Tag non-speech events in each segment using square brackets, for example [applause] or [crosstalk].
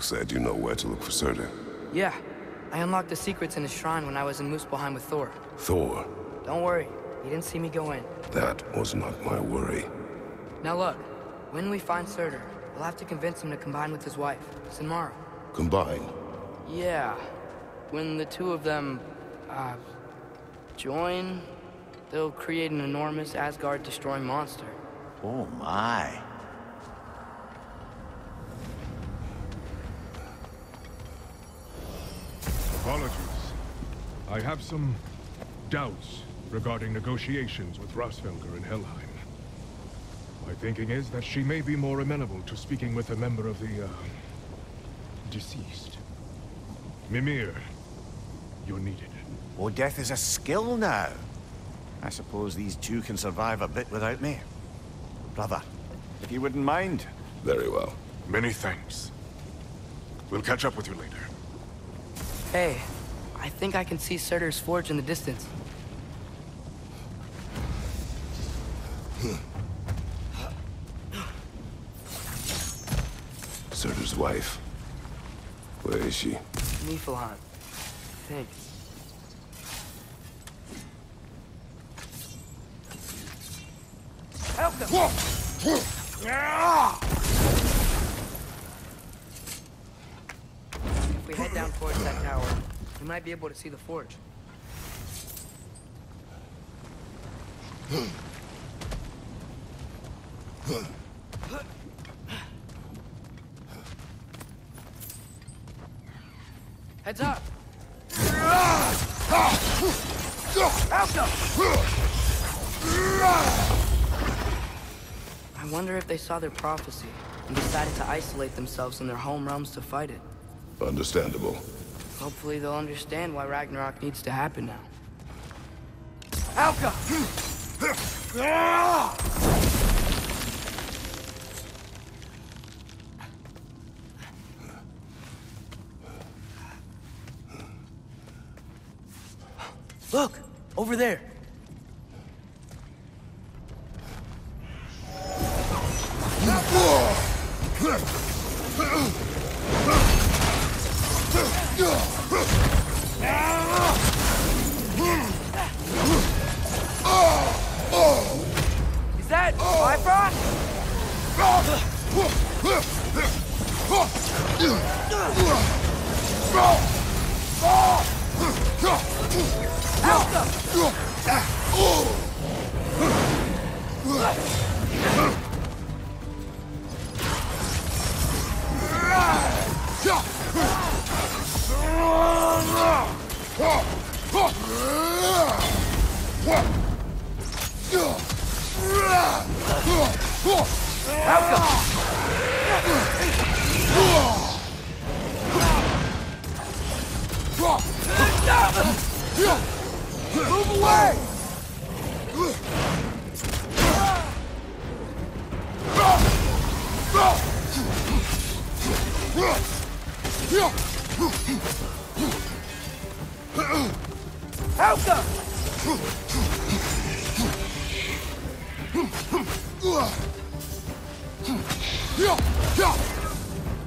You said you know where to look for Surtur. Yeah. I unlocked the secrets in his shrine when I was in Muspelheim with Thor. Thor? Don't worry. He didn't see me go in. That was not my worry. Now look. When we find Surtur, we'll have to convince him to combine with his wife, Sinmara. Combine? Yeah. When the two of them, uh, join, they'll create an enormous Asgard-destroying monster. Oh my. Apologies. I have some doubts regarding negotiations with Hræsvelgr in Helheim. My thinking is that she may be more amenable to speaking with a member of the, uh, deceased. Mimir, you're needed. Oh, death is a skill now. I suppose these two can survive a bit without me. Brother, if you wouldn't mind. Very well. Many thanks. We'll catch up with you later. Hey, I think I can see Surtur's forge in the distance. Surtur's wife. Where is she? Niflheim. I think. Help them! If we head down towards that tower, we might be able to see the forge. Heads up! I wonder if they saw their prophecy and decided to isolate themselves in their home realms to fight it. Understandable. Hopefully they'll understand why Ragnarok needs to happen now. Alka! Look! Over there! [laughs] Is that Bifrost? Move away! I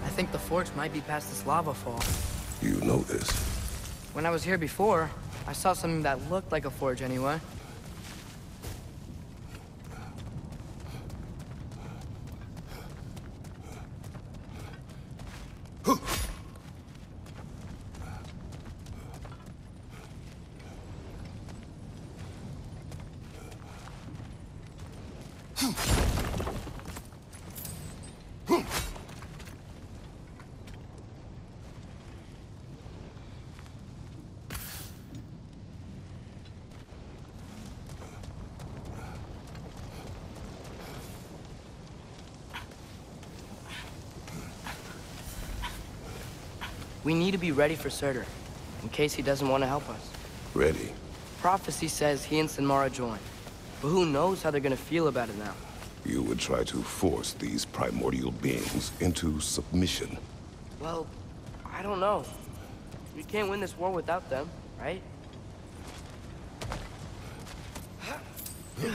think the forge might be past this lava fall. You know this. When I was here before, I saw something that looked like a forge anyway. We need to be ready for Surtur, in case he doesn't want to help us. Ready. Prophecy says he and Sinmara join. But who knows how they're gonna feel about it now? You would try to force these primordial beings into submission. Well, I don't know. We can't win this war without them, right? We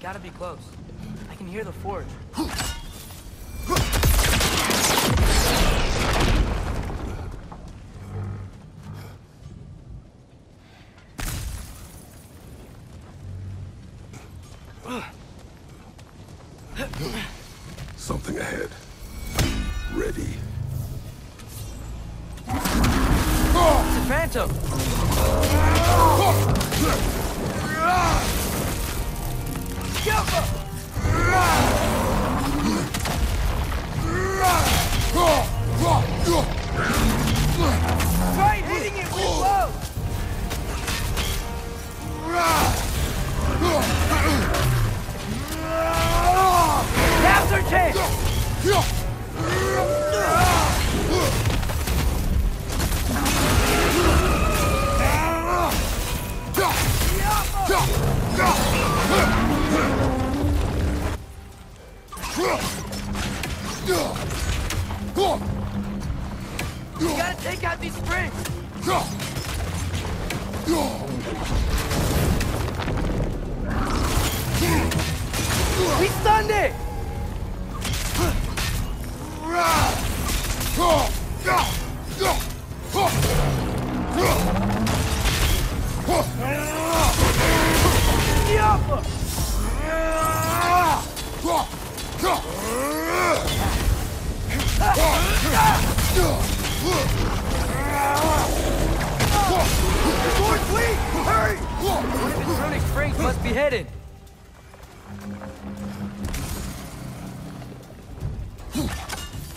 gotta be close. I can hear the forge.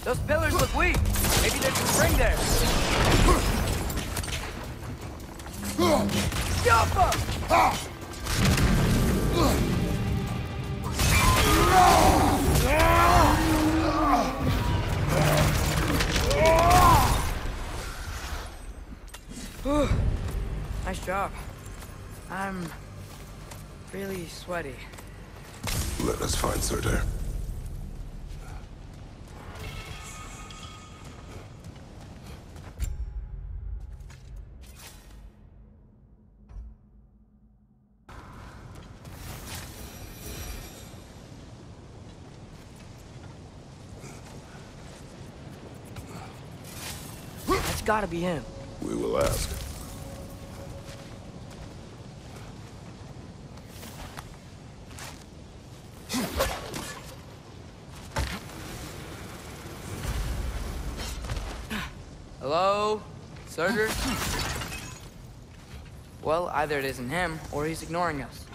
Those pillars look weak. Maybe there's a spring there. Nice job. I'm really sweaty. Let us find Surtur. Gotta be him. We will ask. Hello? Surtur? Well, either it isn't him, or he's ignoring us.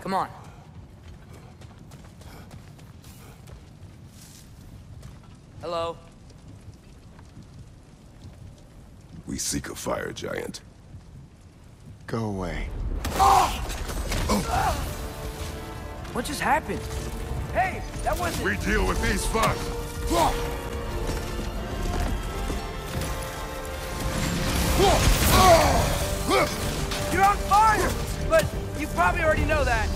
Come on. Hello? We seek a fire giant. Go away. What just happened? Hey, that wasn't... We deal with these first. You're on fire! But you probably already know that.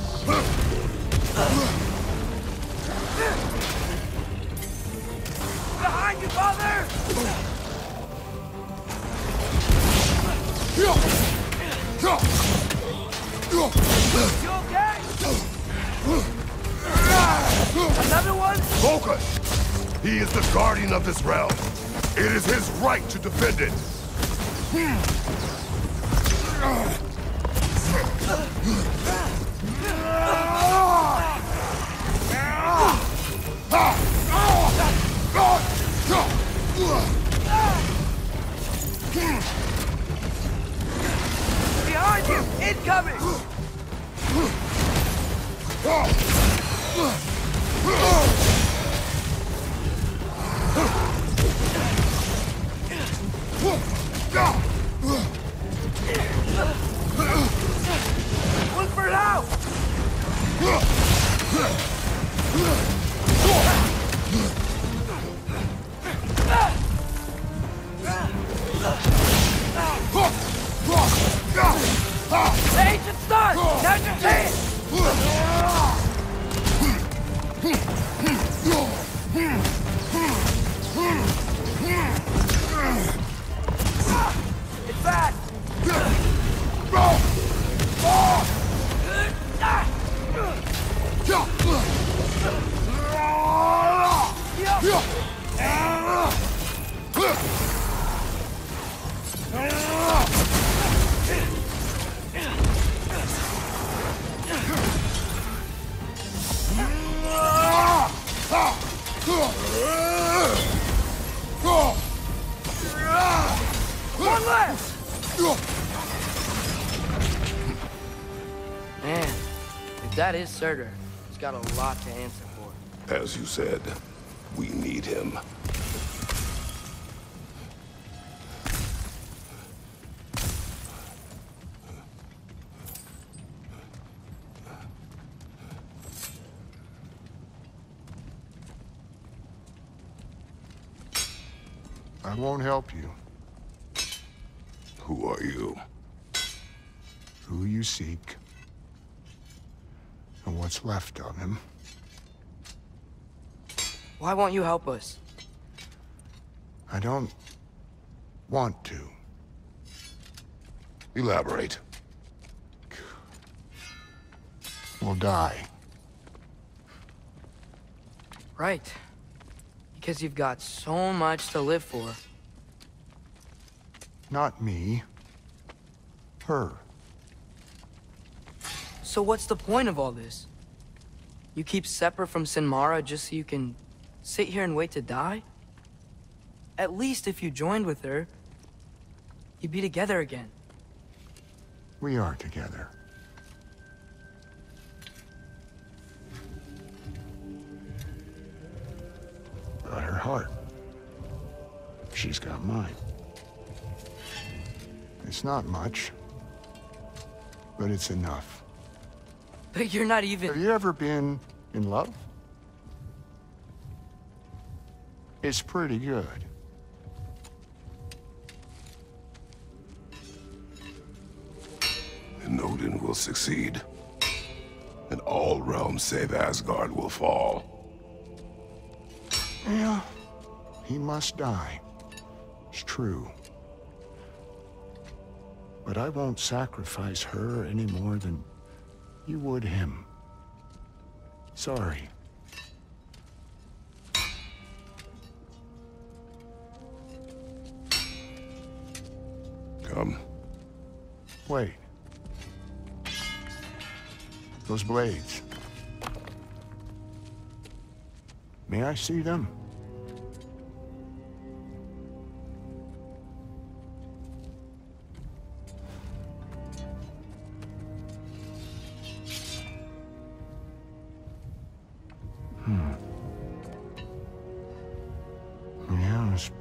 Behind you, father! Another one? Focus! He is the guardian of this realm. It is his right to defend it. Behind Incoming! Look for it! Agent Stun! Now your hand! It's that! Yeah! One left! Man, if that is Surtur, he's got a lot to answer for. As you said, we need him. I won't help you. Who are you? Who you seek, and what's left of him. Why won't you help us? I don't want to. Elaborate. We'll die. Right. Because you've got so much to live for. Not me. Her. So what's the point of all this? You keep separate from Sinmara just so you can sit here and wait to die? At least if you joined with her, you'd be together again. We are together. Heart. She's got mine. It's not much, but it's enough. But you're not even... Have you ever been in love? It's pretty good. And Odin will succeed. And all realms save Asgard will fall. Yeah, he must die. It's true. But I won't sacrifice her any more than you would him. Sorry. Come. Wait. Those blades. May I see them?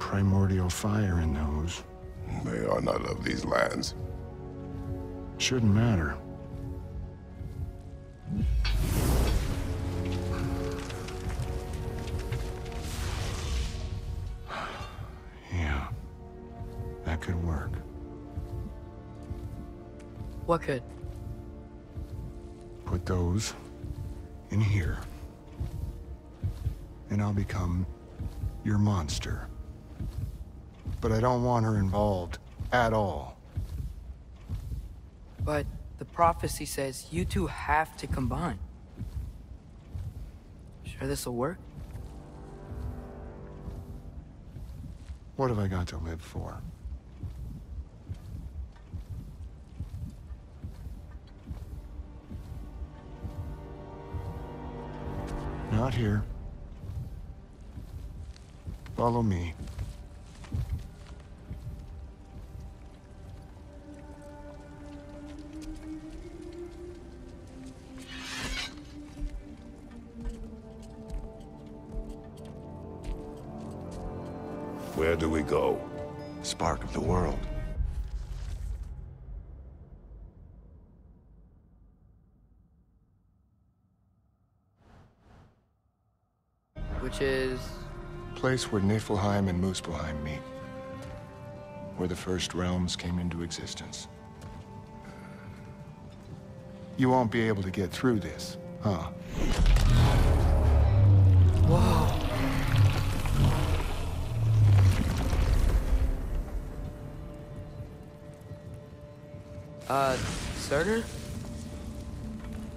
Primordial fire in those. They are not of these lands. Shouldn't matter. [sighs] Yeah, that could work. What could? Put those in here. And I'll become your monster. But I don't want her involved at all. But the prophecy says you two have to combine. Sure this'll work? What have I got to live for? Not here. Follow me. Where do we go? Spark of the world. Which is... Place where Niflheim and Muspelheim meet. Where the first realms came into existence. You won't be able to get through this, huh? Whoa. Uh, Surtur?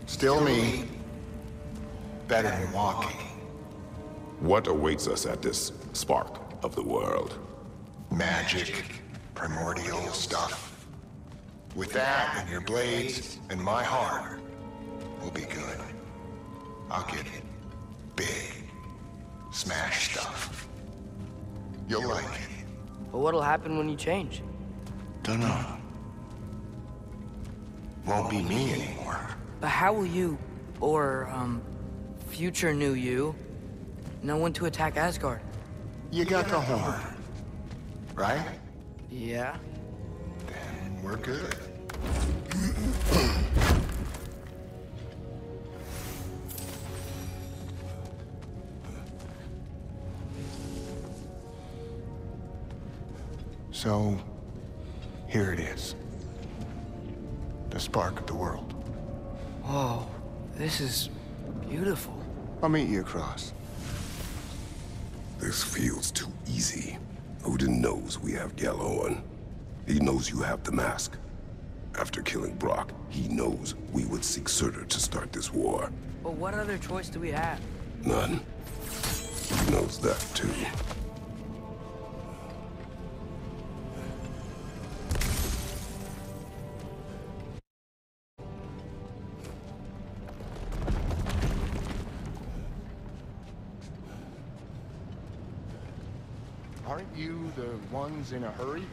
Still me. Better than walking. What awaits us at this spark of the world? Magic, primordial stuff. With that and your blades and my heart, we'll be good. I'll get it. Big. Smash stuff. You'll like it. But what'll happen when you change? Dunno. Won't be me anymore. But how will you, or, um, future new you, know when to attack Asgard? You got the horn, right? Yeah? Then we're good. So, here it is. The spark of the world. Whoa, this is beautiful. I'll meet you across. This feels too easy. Odin knows we have Gjallarhorn. He knows you have the mask. After killing Brok, he knows we would seek Surtur to start this war. But what other choice do we have? None. He knows that too. The ones in a hurry?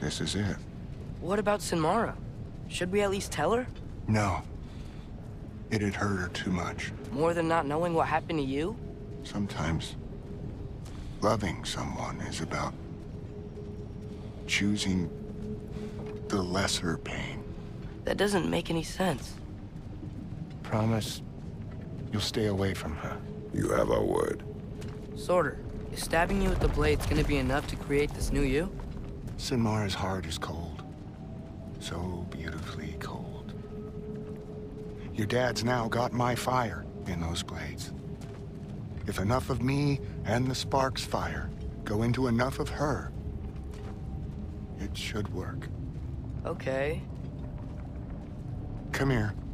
This is it. What about Sinmara? Should we at least tell her? No. It'd hurt her too much. More than not knowing what happened to you? Sometimes loving someone is about choosing the lesser pain. That doesn't make any sense. Promise you'll stay away from her. You have our word. Surtur, is stabbing you with the blades gonna be enough to create this new you? Sinmara's heart is cold. So beautifully cold. Your dad's now got my fire in those blades. If enough of me and the spark's fire go into enough of her, it should work. Okay. Come here.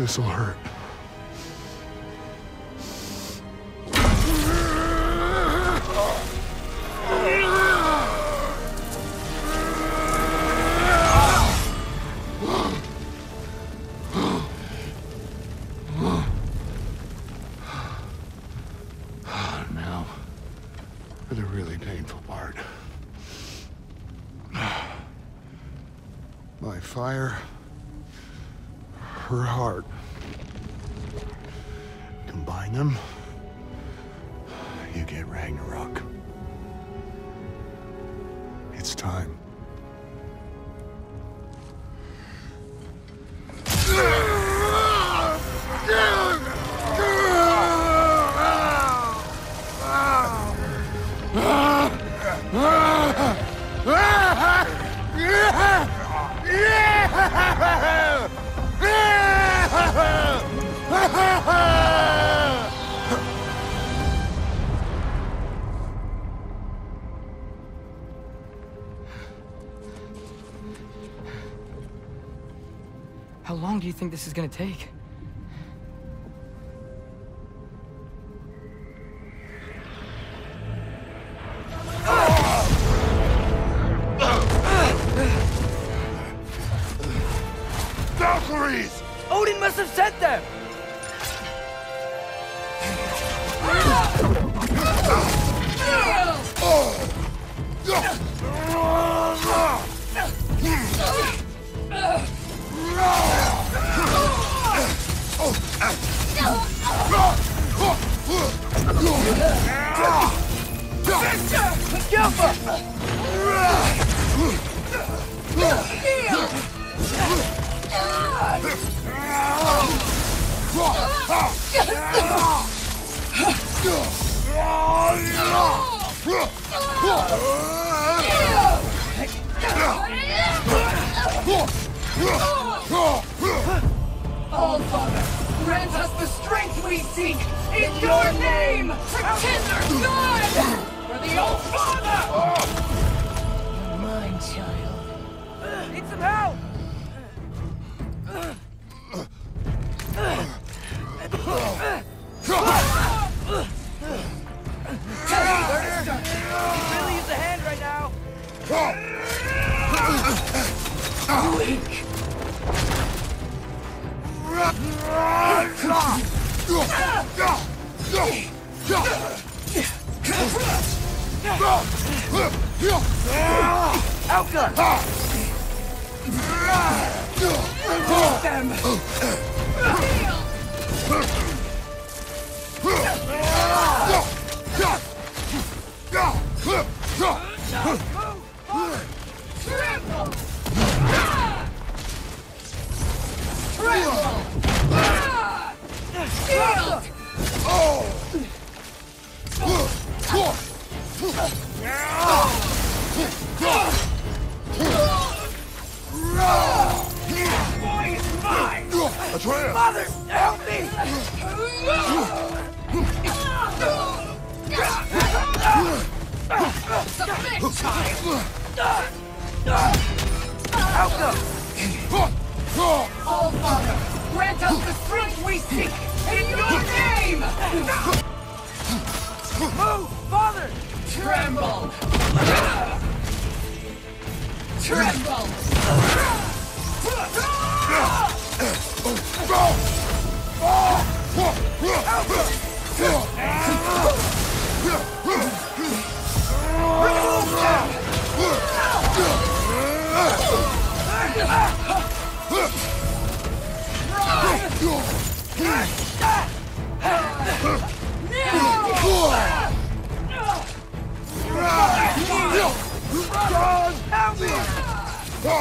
This'll hurt. Long do you think this is gonna take? Valkyries! Odin must have sent them! All Father! Grant us the strength we seek in your name! Pretender God! For the Allfather! Mine, child. Need some help! Really use a hand right now! Outgun! Atreus! Tremble! Get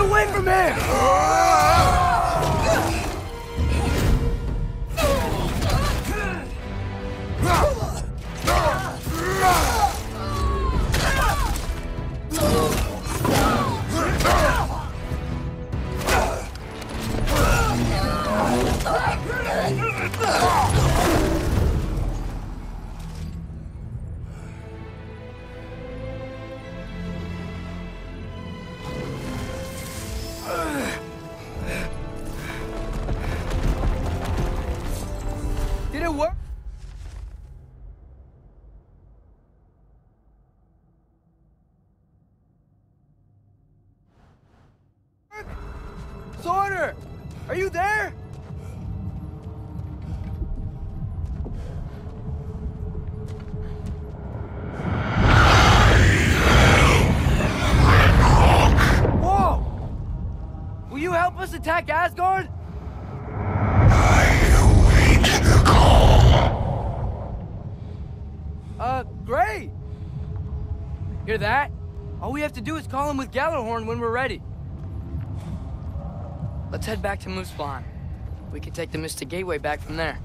away from here! Are you there? Whoa! Will you help us attack Asgard? I can call! Uh, great! Hear that? All we have to do is call him with Gjallarhorn when we're ready. Let's head back to Moose Muspelheim. We can take the Mystic Gateway back from there.